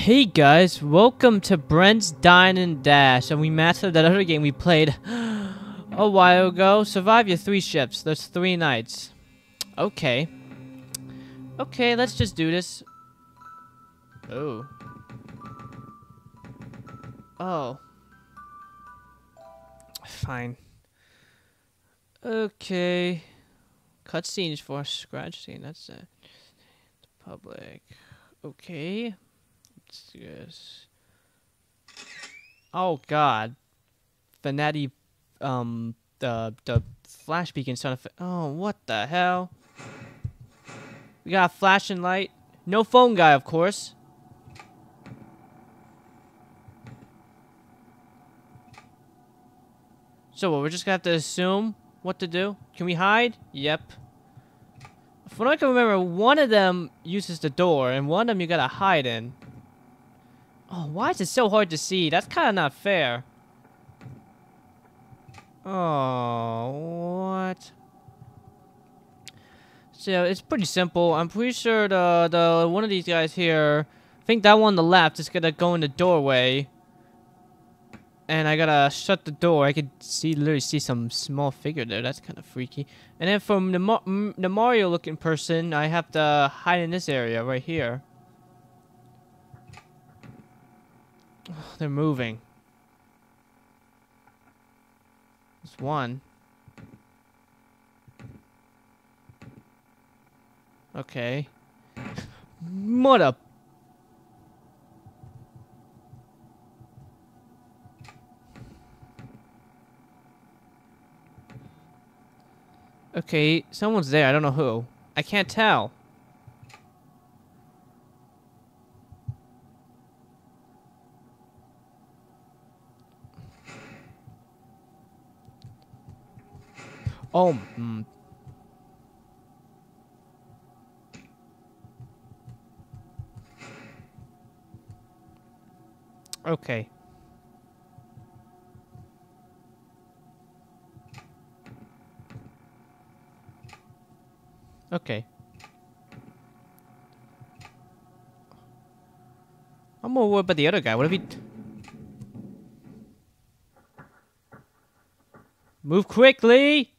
Hey guys, welcome to Brent's Dine and Dash, and we mastered that other game we played a while ago. Survive your three ships. There's three nights. Okay. Okay, let's just do this. Oh. Oh. Fine. Okay. Cutscenes for scratch scene, that's it. Public. Okay. Yes. Oh God, Fanati, um, the the flash beacon sound effect. Oh, what the hell? We got a flashing light. No phone guy, of course. So what, we're just gonna have to assume what to do? Can we hide? Yep. From what I can remember, one of them uses the door, and one of them you gotta hide in. Oh, why is it so hard to see? That's kind of not fair. Oh, what? So it's pretty simple. I'm pretty sure the the one of these guys here, I think that one on the left is gonna go in the doorway. And I gotta shut the door. I could see literally see some small figure there. That's kind of freaky. And then from the the Mario looking person, I have to hide in this area right here. They're moving. There's one. Okay. Mother. Okay, someone's there. I don't know who. I can't tell. Oh, mm. Okay. Okay. I'm more worried about the other guy. What if he... Move quickly!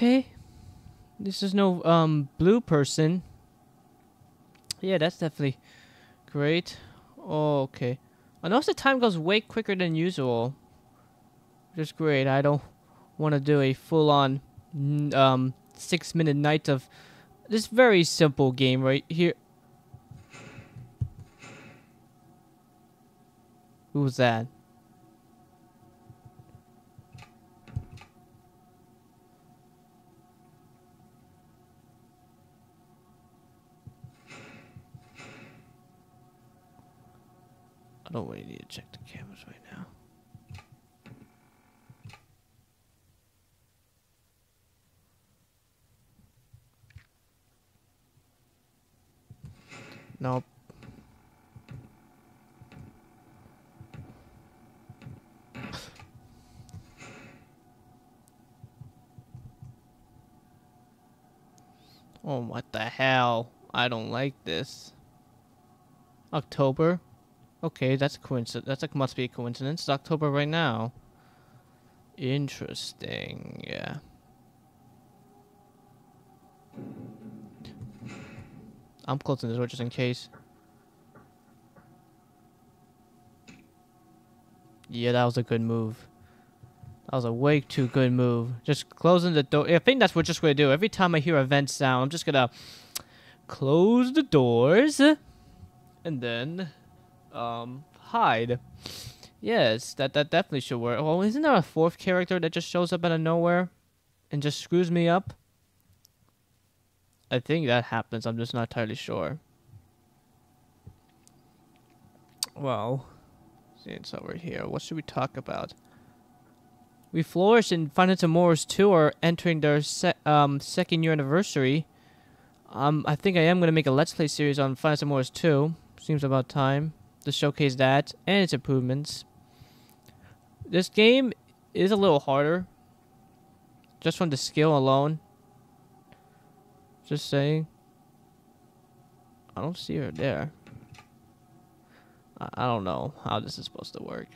Okay. This is no um blue person. Yeah, that's definitely great. Okay. I notice the time goes way quicker than usual. Which is great. I don't want to do a full-on um six-minute night of this very simple game right here. Who was that? I don't really need to check the cameras right now. Nope. oh, what the hell? I don't like this. October? Okay, that's a coincidence. That's like must be a coincidence. It's October right now. Interesting. Yeah. I'm closing this door just in case. Yeah, that was a good move. That was a way too good move. Just closing the door. I think that's what just gonna do. Every time I hear a vent sound, I'm just gonna close the doors, and then um, hide. Yes, that that definitely should work. Well, isn't there a fourth character that just shows up out of nowhere and just screws me up? I think that happens. I'm just not entirely sure. Well, it's over here. What should we talk about? We flourish in Final Fantasy 2 are entering their se um, second year anniversary. Um, I think I am going to make a Let's Play series on Final Fantasy 2. Seems about time to showcase that and its improvements. This game is a little harder. Just from the skill alone. Just saying. I don't see her there. I, I don't know how this is supposed to work.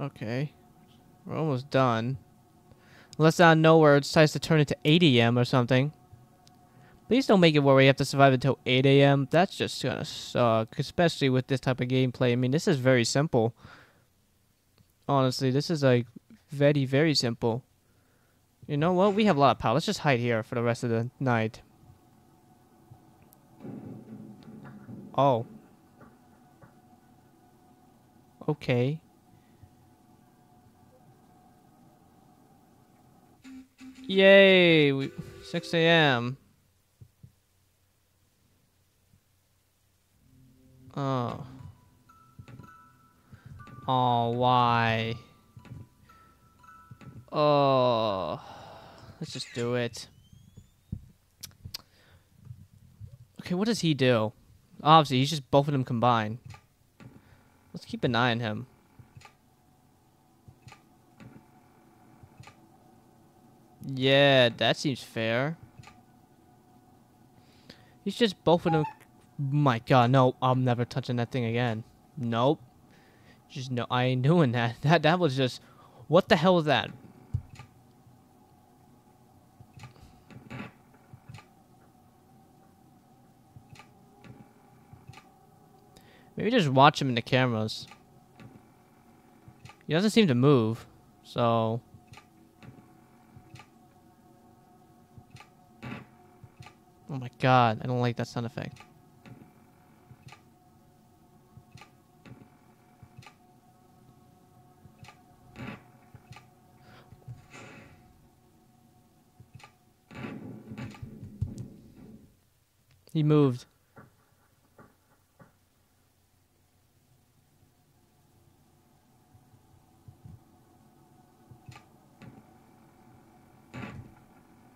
Okay. We're almost done. Unless out of nowhere it decides to turn into 8 a.m. or something. Please don't make it where we have to survive until 8 a.m. That's just gonna suck. Especially with this type of gameplay. I mean, this is very simple. Honestly, this is like very, very simple. You know what? We have a lot of power. Let's just hide here for the rest of the night. Oh. Okay. Yay! We, 6 a.m. Oh. Oh, why? Oh. Let's just do it. Okay, what does he do? Obviously, he's just both of them combined. Let's keep an eye on him. Yeah, that seems fair. He's just both of them. My god, no, I'm never touching that thing again. Nope. Just no, I ain't doing that. That that was just, what the hell was that? Maybe just watch him in the cameras. He doesn't seem to move, so... Oh my god, I don't like that sound effect. He moved.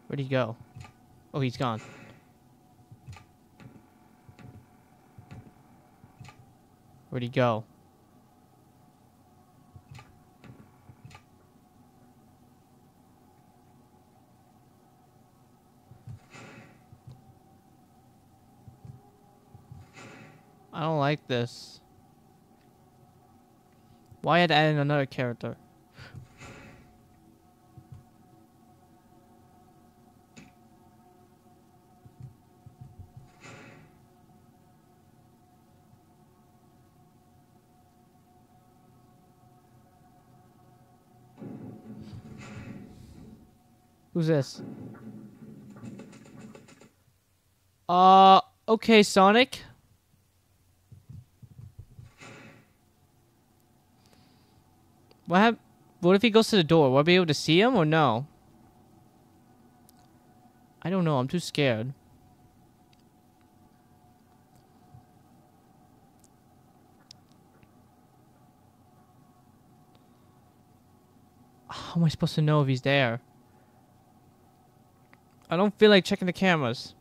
Where'd he go? Oh, he's gone. Where'd he go? I don't like this. Why had to add in another character? Who's this? Uh, okay, Sonic. What What if he goes to the door? Will I be able to see him or no? I don't know. I'm too scared. How am I supposed to know if he's there? I don't feel like checking the cameras.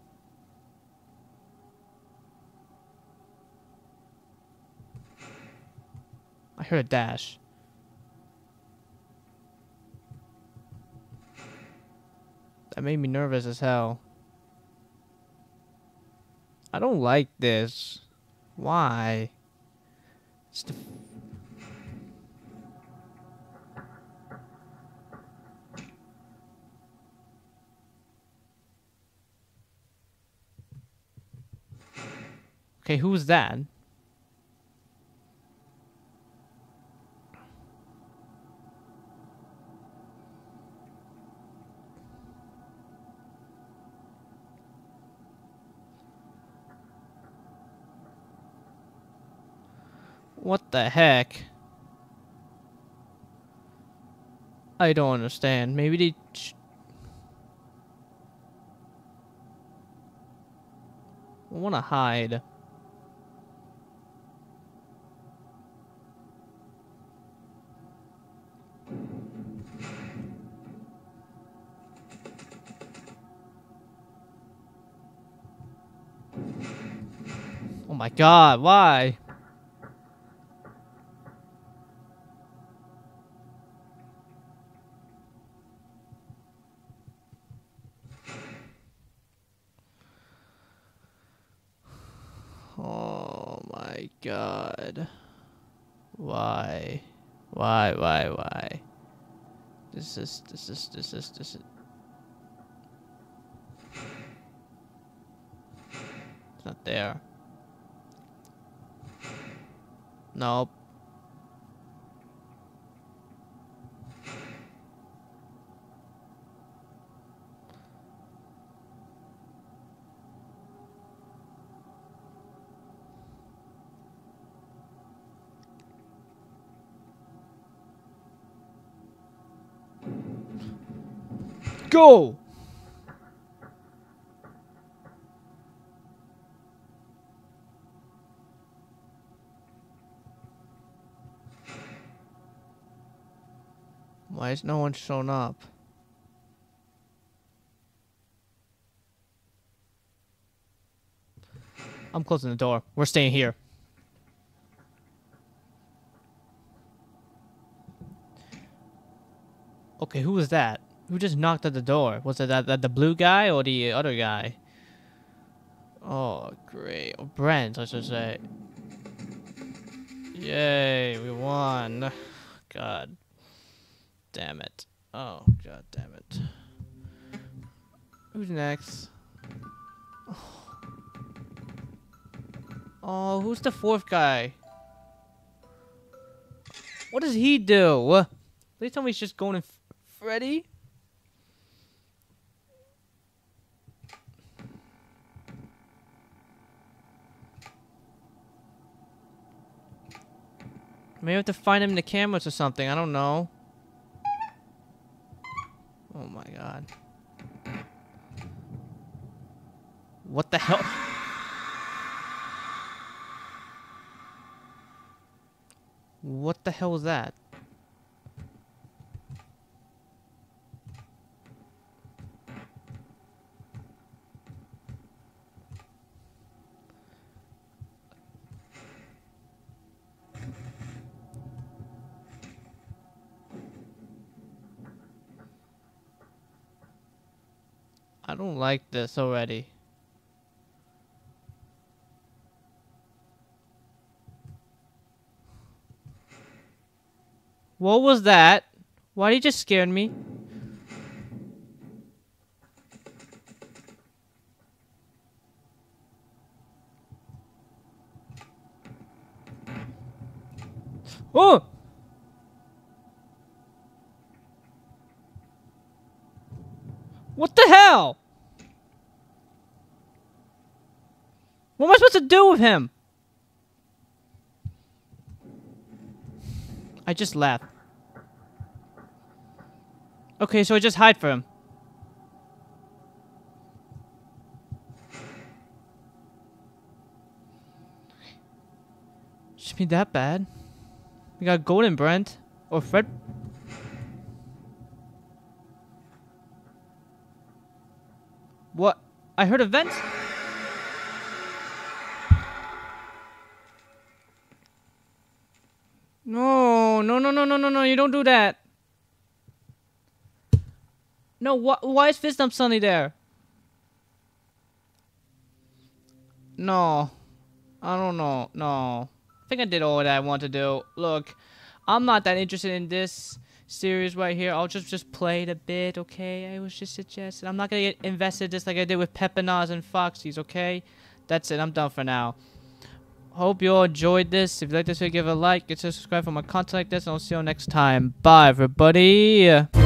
I heard a dash. That made me nervous as hell. I don't like this. Why? It's the Okay, who's that? What the heck? I don't understand. Maybe they... I want to hide. Oh my god, why? God. Why? Why, why, why? This is, this is, this is, this is. It's not there. Nope. Go! Why is no one showing up? I'm closing the door. We're staying here. Okay, who was that? Who just knocked at the door? Was it that, that the blue guy or the other guy? Oh, great. Oh, Brent, I should say. Yay, we won. God. Damn it. Oh, god damn it. Who's next? Oh, oh who's the fourth guy? What does he do? Please tell me he's just going in Freddy? Maybe I have to find him in the cameras or something. I don't know. Oh my god. What the hell? What the hell was that? I don't like this already. What was that? Why did you just scare me? Oh! What the hell? What am I supposed to do with him? I just left. Okay, so I just hide for him. Should be that bad. We got Golden Brent or Fred. What? I heard events. No, no, no, no, no, no, no! You don't do that. No, wh why is Fist Sunny there? No. I don't know. No. I think I did all that I want to do. Look, I'm not that interested in this series right here. I'll just just play it a bit, okay? I was just suggesting. I'm not gonna get invested just like I did with Peppinaz and Foxies, okay? That's it. I'm done for now. Hope you all enjoyed this. If you like this video, give it a like. Get to subscribe for more content like this, and I'll see you next time. Bye, everybody.